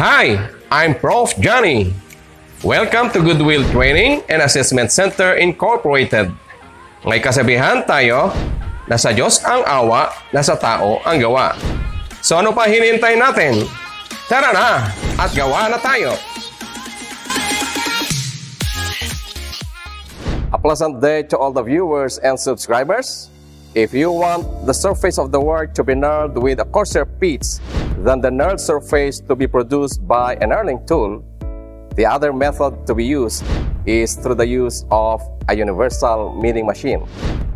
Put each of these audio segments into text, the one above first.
Hi, I'm Prof. Johnny. Welcome to Goodwill Training and Assessment Center Incorporated. May kasabihan tayo na sa Diyos ang awa, na sa tao ang gawa. So ano pa hinihintay natin? Tara na at gawa na tayo! A pleasant day to all the viewers and subscribers. If you want the surface of the work to be knurled with a coarser pitch than the knurled surface to be produced by a knurling tool, the other method to be used is through the use of a universal milling machine.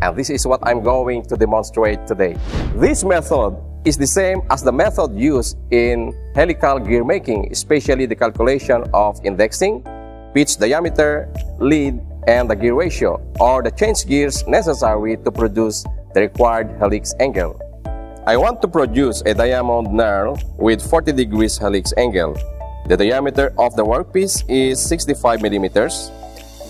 And this is what I'm going to demonstrate today. This method is the same as the method used in helical gear making, especially the calculation of indexing, pitch diameter, lead, and the gear ratio, or the change gears necessary to produce the required helix angle. I want to produce a diamond knurl with 40 degrees helix angle. The diameter of the workpiece is 65 millimeters.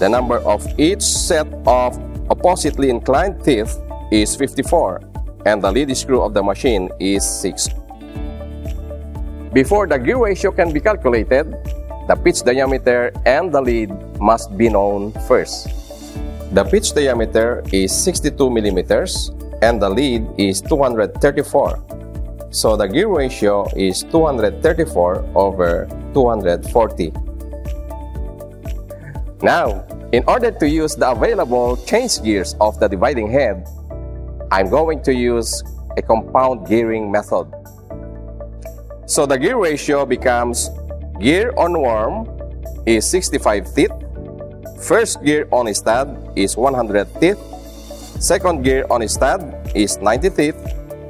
The number of each set of oppositely inclined teeth is 54, and the lead screw of the machine is 6. Before the gear ratio can be calculated, the pitch diameter and the lead must be known first. The pitch diameter is 62 millimeters and the lead is 234. So the gear ratio is 234 over 240. Now, in order to use the available change gears of the dividing head, I'm going to use a compound gearing method. So the gear ratio becomes gear on worm is 65 teeth, first gear on stud is 100 teeth, second gear on stud is 90 teeth,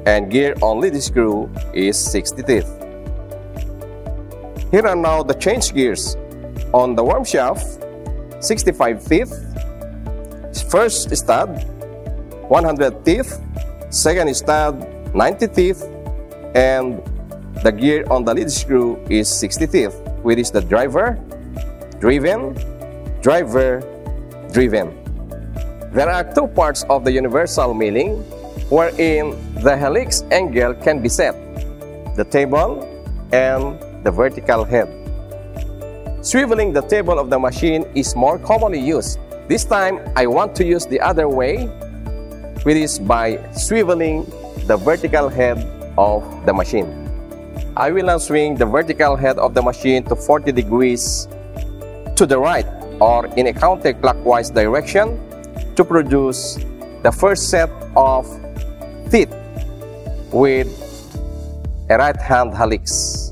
and gear on lead screw is 60 teeth. Here are now the change gears. On the worm shaft, 65 teeth, first stud, 100 teeth, second stud, 90 teeth, and the gear on the lead screw is 60 teeth, which is the driver, driven, driver, driven. There are two parts of the universal milling wherein the helix angle can be set, the table and the vertical head. Swiveling the table of the machine is more commonly used. This time, I want to use the other way, which is by swiveling the vertical head of the machine. I will now swing the vertical head of the machine to 40 degrees to the right or in a counterclockwise direction to produce the first set of teeth with a right hand helix.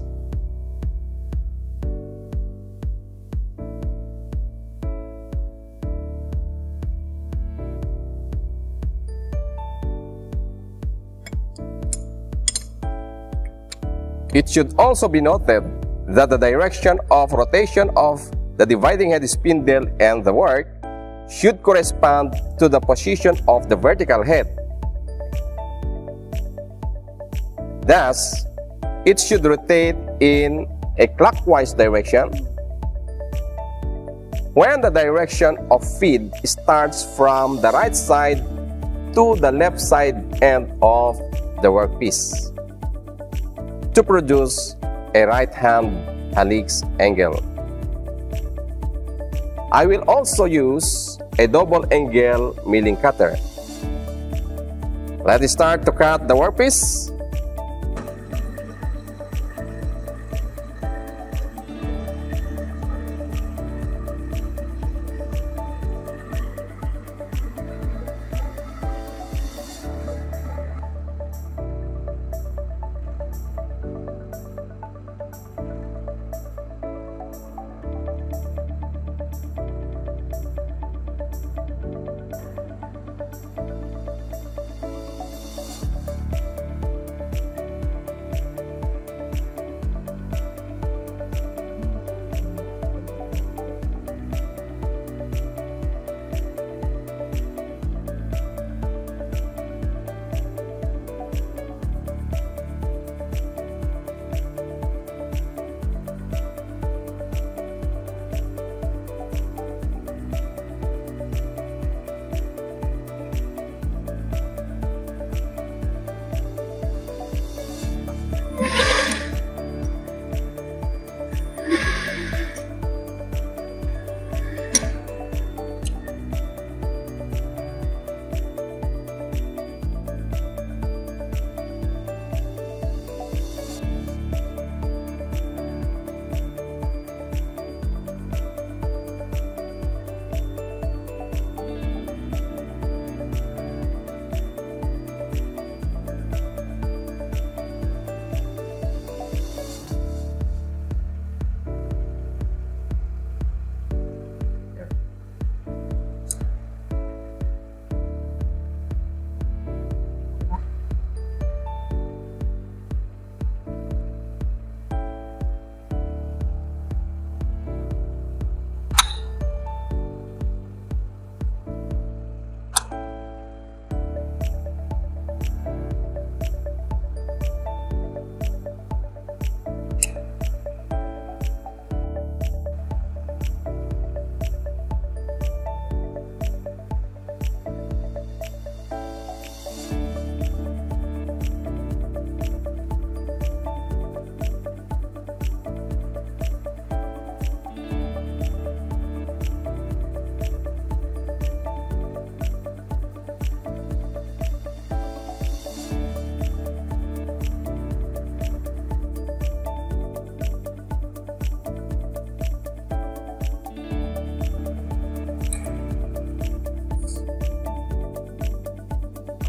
It should also be noted that the direction of rotation of the dividing head spindle and the work should correspond to the position of the vertical head. Thus, it should rotate in a clockwise direction when the direction of feed starts from the right side to the left side end of the workpiece to produce a right hand helix angle. I will also use a double angle milling cutter. Let's start to cut the workpiece.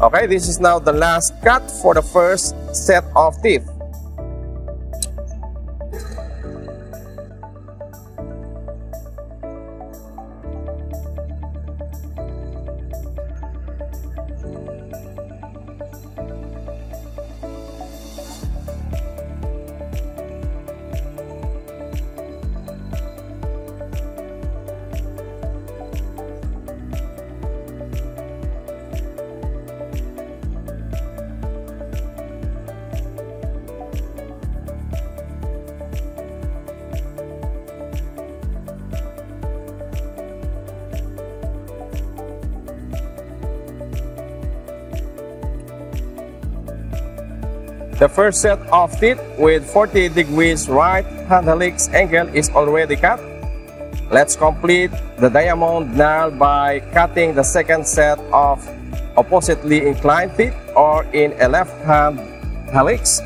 Okay, this is now the last cut for the first set of teeth. The first set of teeth with 40 degrees right hand helix angle is already cut. Let's complete the diamond knurl by cutting the second set of oppositely inclined teeth or in a left hand helix.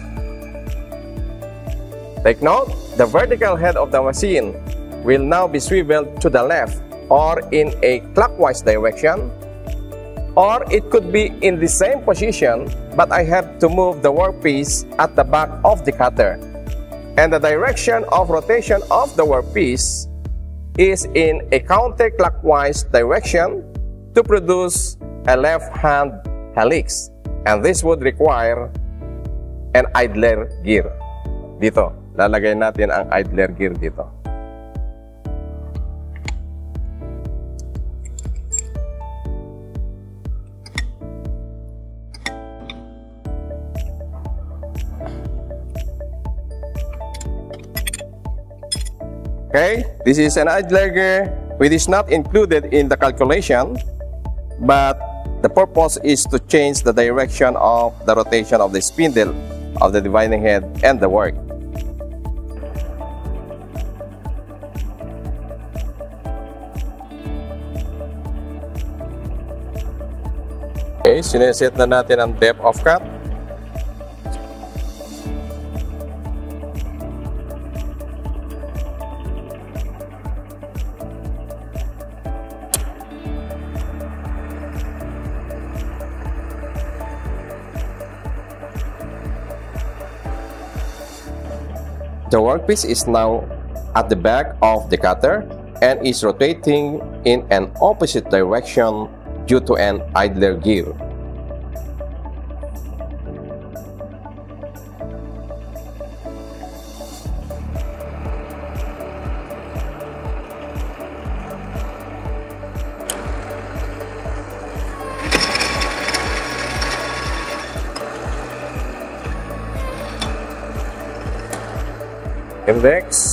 Take note, the vertical head of the machine will now be swiveled to the left or in a clockwise direction or it could be in the same position but I have to move the workpiece at the back of the cutter. And the direction of rotation of the workpiece is in a counterclockwise direction to produce a left-hand helix. And this would require an idler gear. Dito, lalagay natin ang idler gear dito. Okay, this is an idler which is not included in the calculation, but the purpose is to change the direction of the rotation of the spindle of the dividing head and the work. Okay, sineset na natin ang depth of cut. The workpiece is now at the back of the cutter and is rotating in an opposite direction due to an idler gear. Index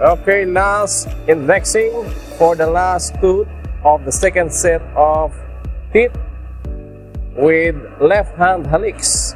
Okay, last indexing for the last tooth of the second set of teeth with left hand helix.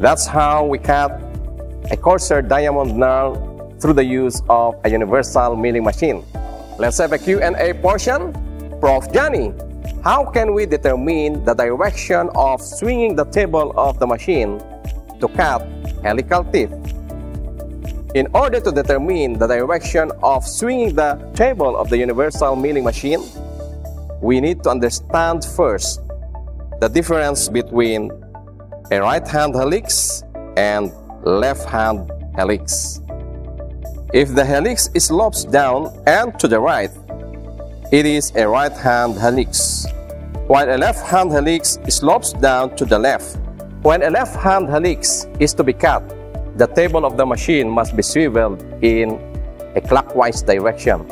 That's how we cut a coarser diamond knurl through the use of a universal milling machine. Let's have a Q&A portion. Prof. Johnny, how can we determine the direction of swinging the table of the machine to cut helical teeth. In order to determine the direction of swinging the table of the universal milling machine, we need to understand first the difference between a right-hand helix and left-hand helix. If the helix slopes down and to the right, it is a right-hand helix, while a left-hand helix slopes down to the left. When a left-hand helix is to be cut, the table of the machine must be swiveled in a clockwise direction.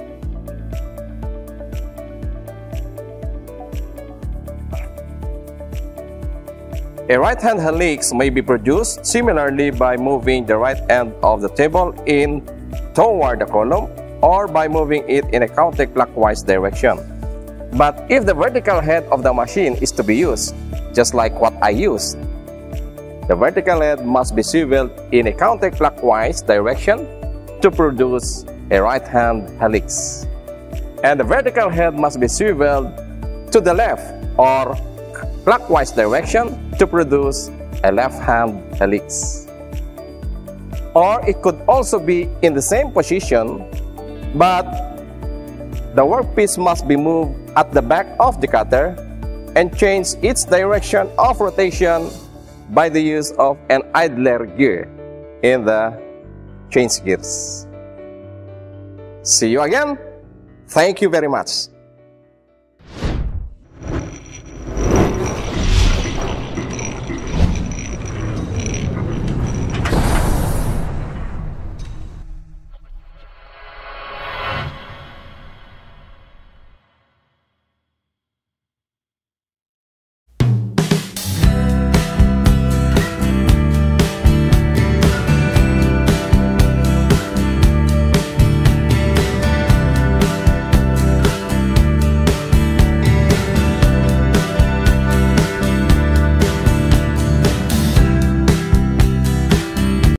A right-hand helix may be produced similarly by moving the right end of the table in toward the column or by moving it in a counterclockwise direction. But if the vertical head of the machine is to be used, just like what I used, the vertical head must be swiveled in a counterclockwise direction to produce a right-hand helix. And the vertical head must be swiveled to the left or clockwise direction to produce a left-hand helix. Or it could also be in the same position, but the workpiece must be moved at the back of the cutter and change its direction of rotation by the use of an idler gear in the change gears. See you again. Thank you very much.